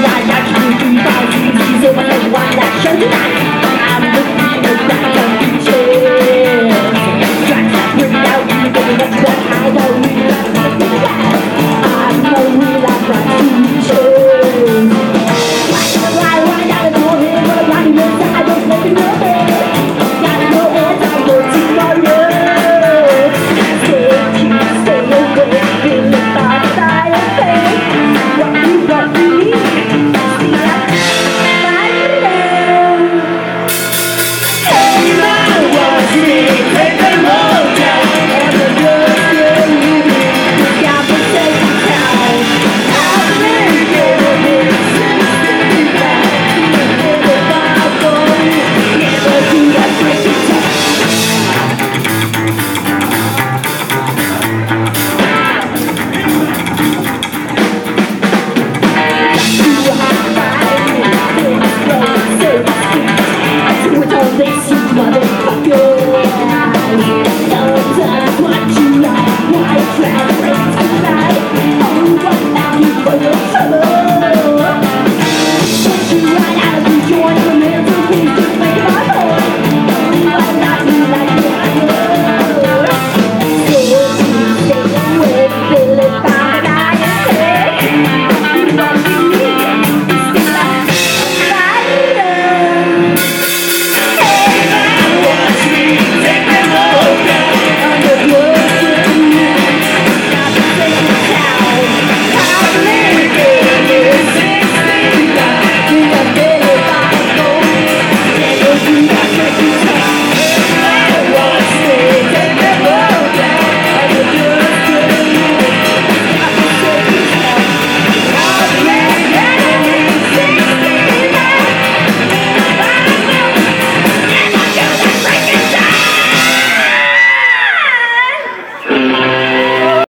呀呀，一群追到群，气色万种万呀，小鸡蛋。